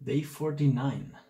Day 49.